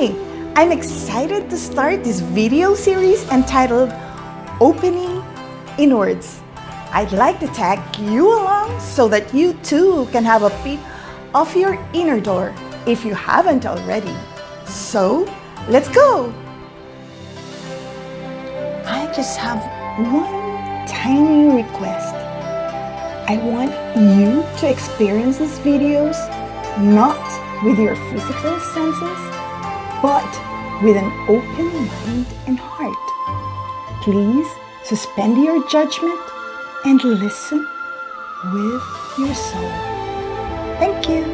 I'm excited to start this video series entitled Opening Inwards. I'd like to tag you along so that you too can have a peek of your inner door if you haven't already. So, let's go! I just have one tiny request. I want you to experience these videos not with your physical senses, but with an open mind and heart. Please suspend your judgment and listen with your soul. Thank you.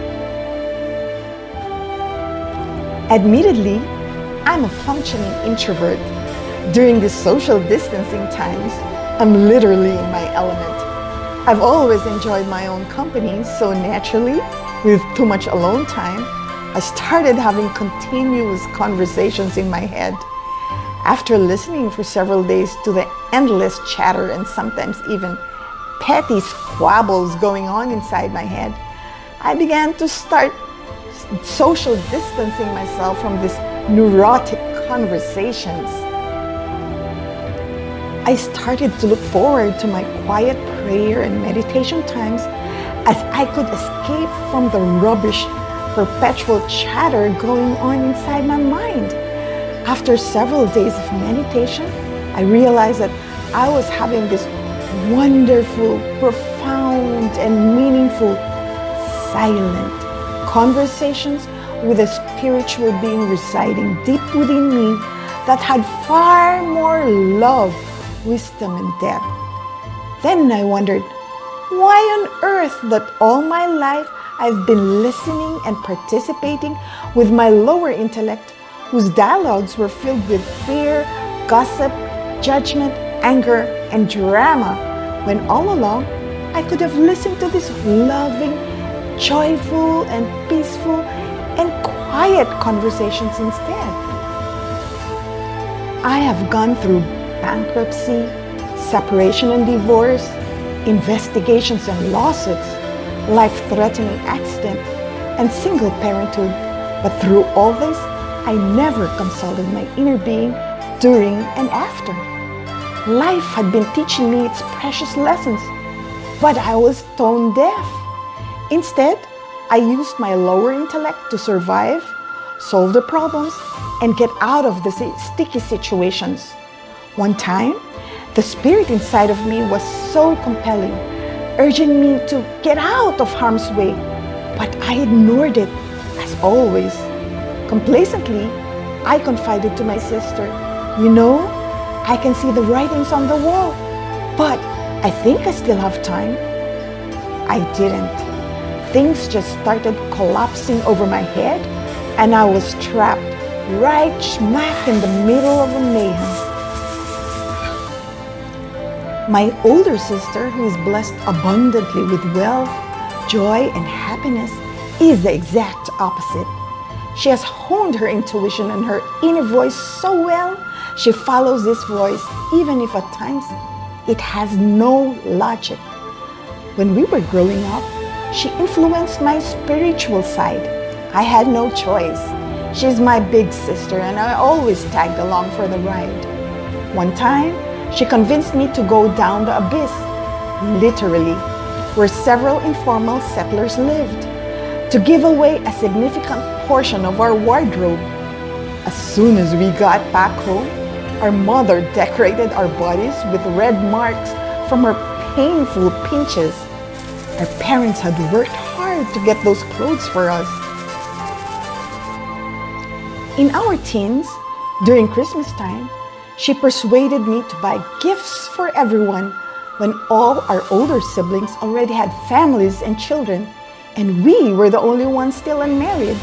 Admittedly, I'm a functioning introvert. During the social distancing times, I'm literally in my element. I've always enjoyed my own company, so naturally, with too much alone time, I started having continuous conversations in my head. After listening for several days to the endless chatter and sometimes even petty squabbles going on inside my head, I began to start social distancing myself from these neurotic conversations. I started to look forward to my quiet prayer and meditation times as I could escape from the rubbish, perpetual chatter going on inside my mind. After several days of meditation, I realized that I was having this wonderful, profound, and meaningful, silent conversations with a spiritual being residing deep within me that had far more love, wisdom, and depth. Then I wondered, why on earth that all my life I've been listening and participating with my lower intellect, whose dialogues were filled with fear, gossip, judgment, anger, and drama, when all along I could have listened to these loving, joyful, and peaceful and quiet conversations instead. I have gone through bankruptcy, separation and divorce, investigations and lawsuits, life-threatening accident, and single parenthood. But through all this, I never consulted my inner being during and after. Life had been teaching me its precious lessons, but I was tone deaf. Instead, I used my lower intellect to survive, solve the problems, and get out of the sticky situations. One time, the spirit inside of me was so compelling, urging me to get out of harm's way, but I ignored it, as always. Complacently, I confided to my sister, You know, I can see the writings on the wall, but I think I still have time. I didn't. Things just started collapsing over my head, and I was trapped right smack in the middle of a mayhem. My older sister, who is blessed abundantly with wealth, joy, and happiness, is the exact opposite. She has honed her intuition and her inner voice so well, she follows this voice even if at times it has no logic. When we were growing up, she influenced my spiritual side. I had no choice. She's my big sister and I always tagged along for the ride. One time, she convinced me to go down the abyss, literally, where several informal settlers lived, to give away a significant portion of our wardrobe. As soon as we got back home, our mother decorated our bodies with red marks from her painful pinches. Our parents had worked hard to get those clothes for us. In our teens, during Christmas time, she persuaded me to buy gifts for everyone when all our older siblings already had families and children, and we were the only ones still unmarried.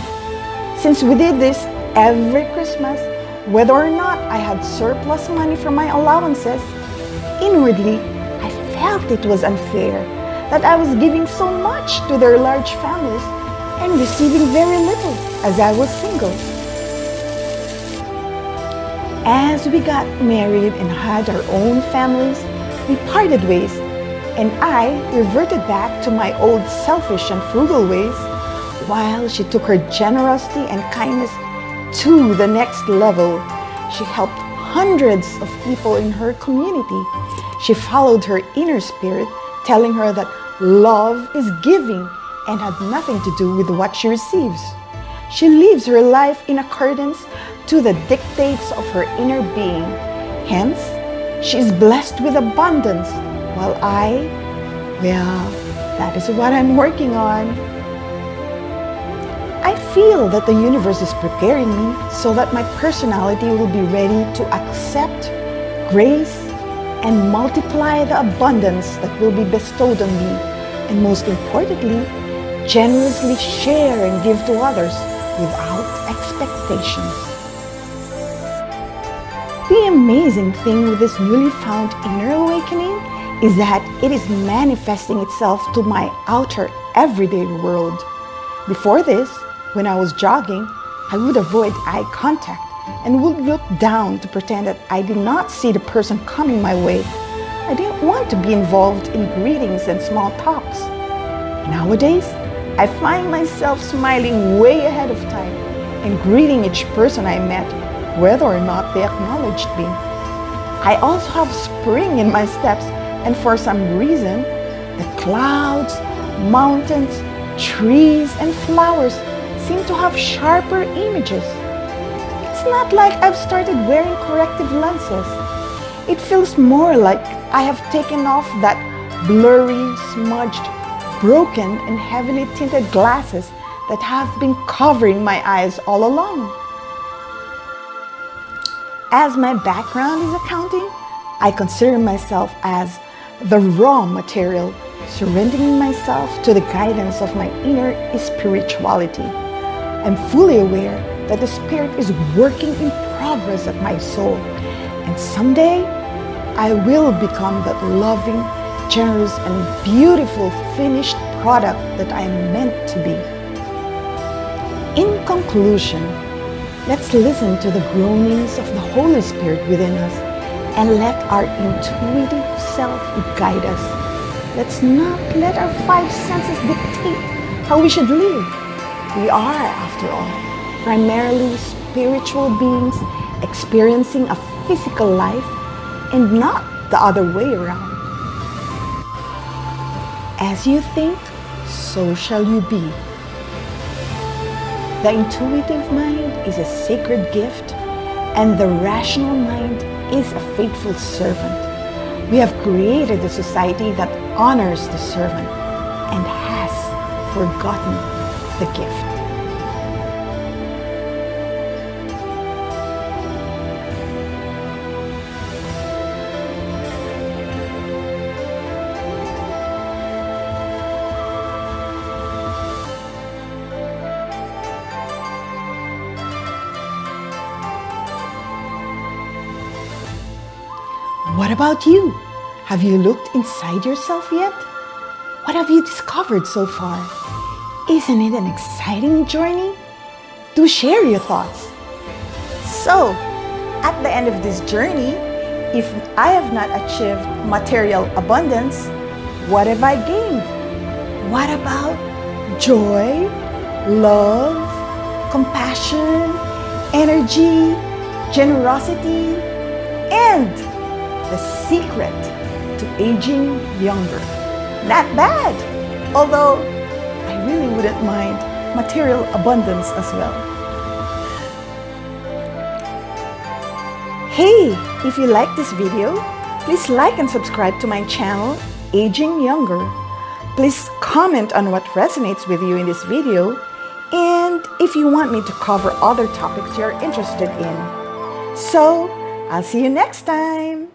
Since we did this every Christmas, whether or not I had surplus money from my allowances, inwardly I felt it was unfair that I was giving so much to their large families and receiving very little as I was single. As we got married and had our own families, we parted ways, and I reverted back to my old selfish and frugal ways, while she took her generosity and kindness to the next level. She helped hundreds of people in her community. She followed her inner spirit, telling her that love is giving and had nothing to do with what she receives. She lives her life in accordance to the dictates of her inner being. Hence, she is blessed with abundance, while I, well, that is what I'm working on. I feel that the universe is preparing me so that my personality will be ready to accept grace and multiply the abundance that will be bestowed on me, and most importantly, generously share and give to others without expectations. The amazing thing with this newly found inner awakening is that it is manifesting itself to my outer everyday world. Before this, when I was jogging, I would avoid eye contact and would look down to pretend that I did not see the person coming my way. I didn't want to be involved in greetings and small talks. Nowadays, I find myself smiling way ahead of time and greeting each person I met, whether or not they acknowledged me. I also have spring in my steps, and for some reason, the clouds, mountains, trees, and flowers seem to have sharper images. It's not like I've started wearing corrective lenses. It feels more like I have taken off that blurry, smudged broken and heavily tinted glasses that have been covering my eyes all along. As my background is accounting, I consider myself as the raw material, surrendering myself to the guidance of my inner spirituality. I'm fully aware that the Spirit is working in progress at my soul, and someday I will become that loving, generous, and beautiful finished product that I am meant to be. In conclusion, let's listen to the groanings of the Holy Spirit within us and let our intuitive self guide us. Let's not let our five senses dictate how we should live. We are, after all, primarily spiritual beings experiencing a physical life and not the other way around. As you think, so shall you be. The intuitive mind is a sacred gift, and the rational mind is a faithful servant. We have created a society that honors the servant and has forgotten the gift. What about you? Have you looked inside yourself yet? What have you discovered so far? Isn't it an exciting journey? Do share your thoughts. So, at the end of this journey, if I have not achieved material abundance, what have I gained? What about joy, love, compassion, energy, generosity, and the secret to aging younger. Not bad, although I really wouldn't mind material abundance as well. Hey, if you like this video, please like and subscribe to my channel, Aging Younger. Please comment on what resonates with you in this video and if you want me to cover other topics you're interested in. So, I'll see you next time.